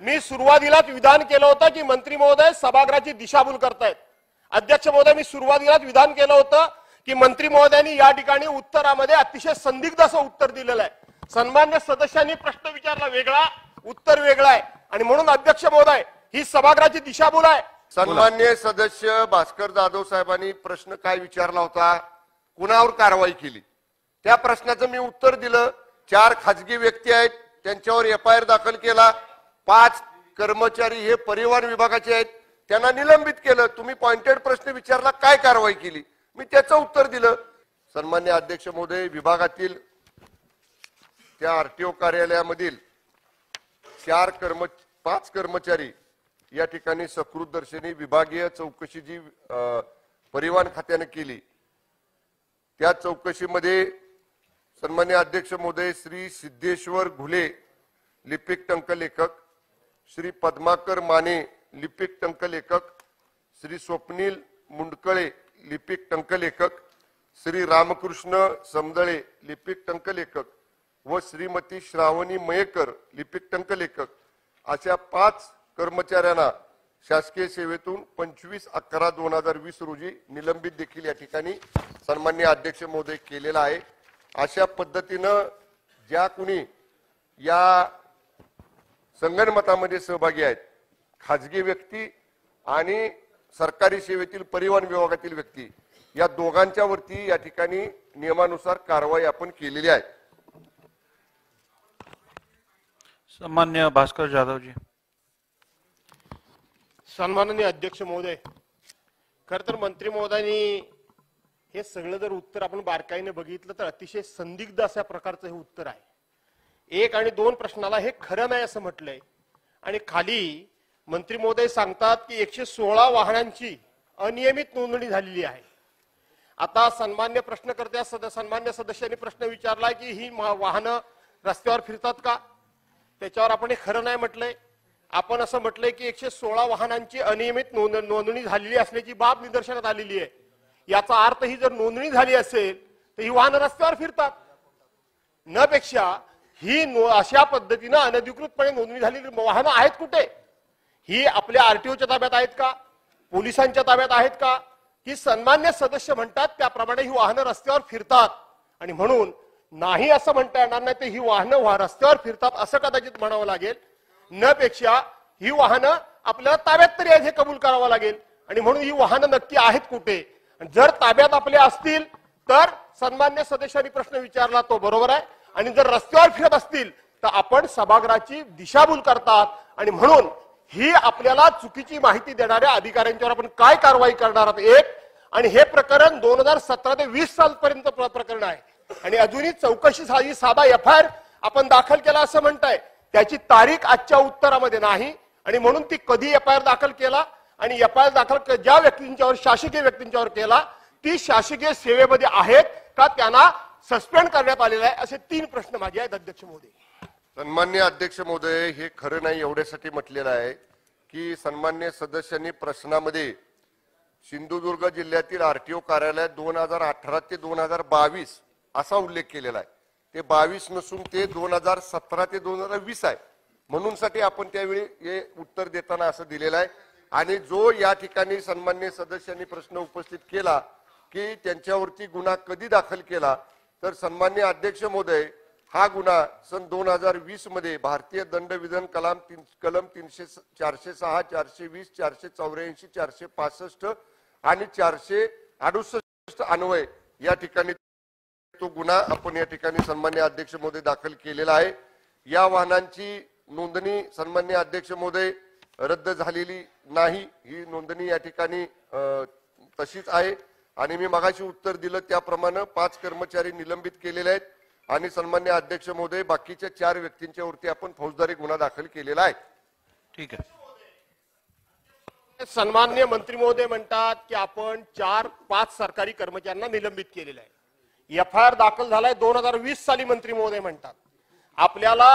मी सुरुवातीलाच विधान केलं होतं की मंत्री महोदय सभागृहाची दिशाभूल करतायत. अध्यक्ष महोदय मी सुरुवातीलाच विधान केलं होतं की मंत्री महोदयांनी या ठिकाणी उत्तरामध्ये अतिशय संदिग्ध असं उत्तर दिलेलं आहे. सन्मान्य सदस्यांनी प्रश्न विचारला वेगळा? उत्तर वेगळा आहे. आणि म्हणून अध्यक्ष महोदय ही सभागृहाची दिशाभूल आहे. सन्मान्य सदस्य भास्कर जाधव साहेबांनी प्रश्न काय विचारला होता? कुणावर कारवाई केली? त्या प्रश्नाचं मी उत्तर दिलं. चार खाजगी व्यक्ती आहेत त्यांच्यावर एफ आय आर दाखल केला. पाच कर्मचारी हे परिवहन विभागाचे आहेत. त्यांना निलंबित केलं. तुम्ही पॉइंटेड प्रश्न विचारला काय कारवाई केली? मी त्याचं उत्तर दिलं. सन्मान्य अध्यक्ष महोदय विभागातील त्या आरटीओ कार्यालयामधील चार कर्म पाच कर्मचारी या ठिकाणी सकृत दर्शनी विभागीय चौकशी जी परिवहन खात्याने केली त्या चौकशीमध्ये सन्मान्य अध्यक्ष महोदय श्री सिद्धेश्वर घुले लिपिक टंक लेखक श्री पद्माकर माने लिपिक टंक लेखक श्री स्वप्नील मुंडकळे लिपिक टंक लेखक श्री रामकृष्ण समदळे लिपिक टंक लेखक व श्रीमती श्रावणी मयेकर लिपिक टंक लेखक अशा पाच कर्मचाऱ्यांना शासकीय सेवेतून पंचवीस अकरा दोन हजार वीस रोजी निलंबित देखील या ठिकाणी सन्मान्य अध्यक्ष महोदय केलेला आहे. अशा पद्धतीनं ज्या कुणी या संगणमतामध्ये सहभागी आहेत. खाजगी व्यक्ती आणि सरकारी सेवेतील परिवहन विभागातील व्यक्ती. या दोघांच्या वरती या ठिकाणी नियमानुसार कारवाई आपण केलेली आहे. सन्मान्य भास्कर जाधवजी. सन्माननीय अध्यक्ष महोदय खर तर मंत्री महोदयांनी हे सगळं जर उत्तर आपण बारकाईने बघितलं तर अतिशय संदिग्ध अशा प्रकारचं हे उत्तर आहे. एक आणि दोन प्रश्नाला हे खरं नाही असं म्हटलंय. आणि खाली मंत्री महोदय सांगतात की एकशे सोळा वाहनांची अनियमित नोंदणी झालेली आहे. आता सन्मान्य प्रश्नकर्त्या सद सन्मान्य सदस्यांनी प्रश्न विचारला की ही वाहनं रस्त्यावर फिरतात का? त्याच्यावर आपण हे खरं नाही म्हटलंय. आपण असं म्हटलंय की एकशे सोळा वाहनांची अनियमित नोंद नोंदणी झालेली असल्याची बाब निदर्शनात आलेली आहे. याचा अर्थ ही जर नोंदणी झाली असेल तर ही वाहनं रस्त्यावर फिरतात. न पेक्षा ही अशा पद्धतीनं अनधिकृतपणे नोंदणी झालेली वाहनं आहेत कुठे? ही आपल्या आरटीओच्या ताब्यात आहेत का? पोलिसांच्या ताब्यात आहेत का? की सन्मान्य सदस्य म्हणतात त्याप्रमाणे ही वाहनं रस्त्यावर फिरतात. आणि म्हणून नाही असं म्हणता येणार नाही तर ही वाहनं रस्त्यावर फिरतात असं कदाचित म्हणावं लागेल. न पेक्षा ही वाहनं आपल्याला ताब्यात तरी आहेत हे कबूल करावं लागेल. आणि म्हणून ही वाहनं नक्की आहेत कुठे? आणि जर ताब्यात आपल्या असतील तर सन्मान्य सदस्यांनी प्रश्न विचारला तो बरोबर आहे. आणि जर रस्त्यावर फिरत असतील तर आपण सभागृहाची दिशाभूल करतात. आणि म्हणून ही आपल्याला चुकीची माहिती देणाऱ्या अधिकाऱ्यांच्यावर आपण काय कारवाई करणार आहोत एक आणि हे प्रकरण दोन हजार सतरा ते वीस सालपर्यंत प्र- प्रकरण आहे. आणि अजूनही चौकशी सा- साधा एफ आय आर आपण दाखल केला असं म्हणताय. त्याची तारीख आजच्या उत्तरामध्ये नाही. आणि म्हणून ती कधी एफ आय आर दाखल केला? आणि एफ आय आर दाखल ज्या व्यक्तींच्यावर शासकीय व्यक्तींच्यावर केला ती शासकीय सेवेमध्ये आहेत का? त्यांना सस्पेंड करण्यात आलेलं आहे असे तीन प्रश्न माझे आहेत अध्यक्ष महोदय सन्मान्य अध्यक्ष महोदय हे खरं नाही एवढ्यासाठी म्हटलेलं आहे की सन्मान्य सदस्यांनी प्रश्नामध्ये सिंधुदुर्ग जिल्ह्यातील आरटीओ कार्यालयात दोन हजार अठरा ते दोन हजार बावीस असा उल्लेख केलेला आहे. ते बावीस नसून ते दोन हजार सतरा ते दोन हजार वीस आहे. म्हणून साठी आपण त्यावेळी हे उत्तर देताना असं दिलेलं आहे. आणि जो या ठिकाणी सन्मान्य सदस्यांनी प्रश्न उपस्थित केला की त्यांच्यावरती गुन्हा कधी दाखल केला तर सन्मान्य अध्यक्ष महोदय हा गुन्हा सन दोन हजार वीसमध्ये भारतीय दंडविधान कलाम तीन कलम तीनशे स- चारशे सहा चारशे वीस चारशे चौऱ्याऐंशी चारशे पासष्ट आणि चारशे अडुसष्ट अन्वय या ठिकाणी तो गुन्हा आपण या ठिकाणी सन्मान्य अध्यक्ष महोदय दाखल केलेला आहे. या वाहनांची नोंदणी सन्मान्य अध्यक्ष महोदय रद्द झालेली नाही. ही नोंदणी या ठिकाणी तशीच आहे. आणि मी मगाशी उत्तर दिलं त्याप्रमाणे पाच कर्मचारी निलंबित केलेले आहेत. आणि सन्मान्य अध्यक्ष महोदय बाकीच्या चार व्यक्तींच्या वरती आपण फौजदारी गुन्हा दाखल केलेला आहे. ठीक आहे. सन्मान्य मंत्री महोदय म्हणतात की आपण चार पाच सरकारी कर्मचाऱ्यांना निलंबित केलेलं आहे. एफ आय आर दाखल झालाय दोन हजार वीस साली मंत्री महोदय म्हणतात. आपल्याला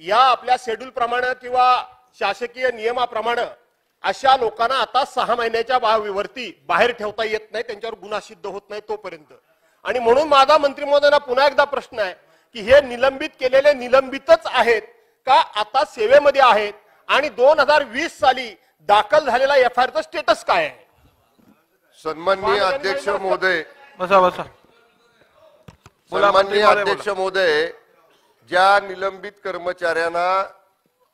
या आपल्या शेड्यूल प्रमाणे किंवा शासकीय नियमाप्रमाणे अशा लोकांना आता सहा महिन्याच्या बा- वरती बाहेर ठेवता येत नाही त्यांच्यावर गुन्हा सिद्ध होत नाही तोपर्यंत. आणि म्हणून माझा मंत्री महोदयांना पुन्हा एकदा प्रश्न आहे की हे निलंबित केलेले निलंबितच आहेत का आता सेवेमध्ये आहेत? आणि दोन हजार वीस साली दाखल झालेला एफ आय स्टेटस काय आहे? सन्माननीय अध्यक्ष महोदय. बसा बसा. सन्माननीय अध्यक्ष महोदय ज्या निलंबित कर्मचाऱ्यांना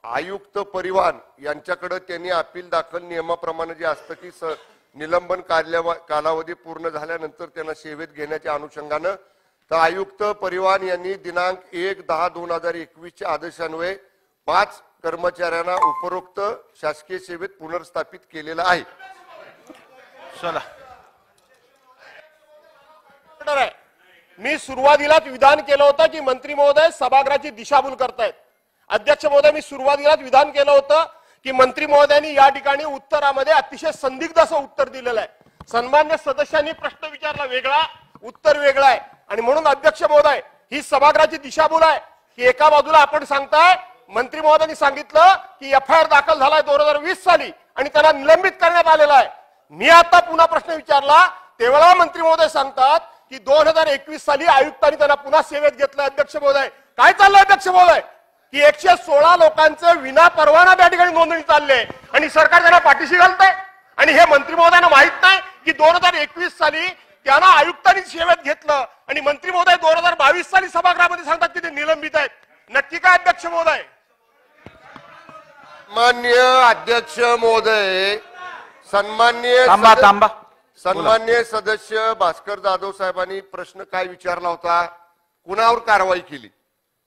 आयुक्त परिवहन यांच्याकडे त्यांनी अपील दाखल नियमाप्रमाणे जे असतं की स- निलंबन कालावधी पूर्ण झाल्यानंतर त्यांना सेवेत घेण्याच्या अनुषंगानं. तर आयुक्त परिवहन यांनी दिनांक एक दहा दोन हजार एकवीसच्या आदेशान्वये पाच कर्मचाऱ्यांना उपरोक्त शासकीय सेवेत पुनर्स्थापित केलेलं आहे. चला. मी सुरुवातीलाच विधान केलं होतं की मंत्री महोदय सभागृहाची दिशाभूल करतायत. अध्यक्ष महोदय मी सुरुवातीलाच विधान केलं होतं की मंत्री महोदयांनी या ठिकाणी उत्तरामध्ये अतिशय संदिग्ध असं उत्तर दिलेलं आहे. सन्मान्य सदस्यांनी प्रश्न विचारला वेगळा? उत्तर वेगळा आहे. आणि म्हणून अध्यक्ष महोदय ही सभागृहाची दिशाभूल आहे. की एका बाजूला आपण सांगताय. मंत्री महोदयांनी सांगितलं की एफ आय आर दाखल झालाय दोन हजार वीस साली आणि त्याला निलंबित करण्यात आलेला आहे. मी आता पुन्हा प्रश्न विचारला तेव्हा मंत्री महोदय सांगतात की दोन हजार एकवीस साली आयुक्तांनी त्यांना पुन्हा सेवेत घेतलं अध्यक्ष महोदय. काय चाललंय अध्यक्ष महोदय? की एकशे सोळा लोकांचं विना परवाना त्या ठिकाणी नोंदणी चालली आहे. आणि सरकार त्यांना पाठीशी घालतंय. आणि हे मंत्री महोदयांना माहीत नाही की दोन हजार एकवीस साली त्यांना आयुक्तांनी सेवेत घेतलं. आणि मंत्री महोदय दोन हजार बावीस साली सभागृहामध्ये सांगतात की ते निलंबित आहेत. नक्की काय अध्यक्ष महोदय? मान्य अध्यक्ष महोदय सन्मान्य थांबा सद- थांबा. सन्मान्य सदस्य भास्कर जाधव साहेबांनी प्रश्न काय विचारला होता? कुणावर कारवाई केली?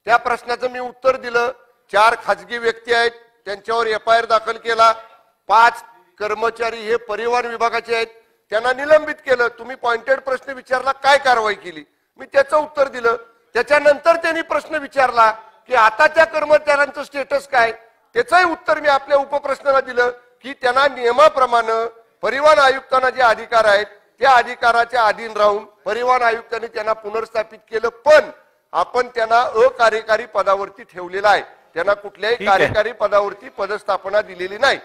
त्या प्रश्नाचं मी उत्तर दिलं. चार खाजगी व्यक्ती आहेत त्यांच्यावर एफ आय आर दाखल केला. पाच कर्मचारी हे परिवहन विभागाचे आहेत. त्यांना निलंबित केलं. तुम्ही पॉइंटेड प्रश्न विचारला काय कारवाई केली? मी त्याचं उत्तर दिलं. त्याच्यानंतर त्यांनी प्रश्न विचारला की आता त्या कर्मचाऱ्यांचं स्टेटस काय? त्याचंही उत्तर मी आपल्या उपप्रश्नाला दिलं की त्यांना नियमाप्रमाणे परिवहन आयुक्तांना जे अधिकार आहेत त्या अधिकाराच्या अधीन राहून परिवहन आयुक्तांनी त्यांना पुनर्स्थापित केलं. पण आपण त्यांना अकार्यकारी पदावरती ठेवलेलं आहे त्यांना कुठल्याही. कार्यकारी पदावरती पदस्थापना दिलेली नाही